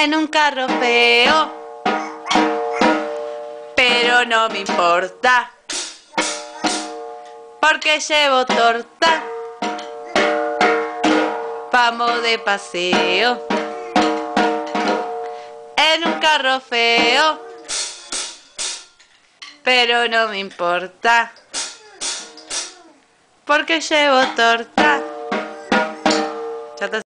en un carro feo, pero no me importa, porque llevo torta, vamos de paseo, en un carro feo, pero no me importa, porque llevo torta.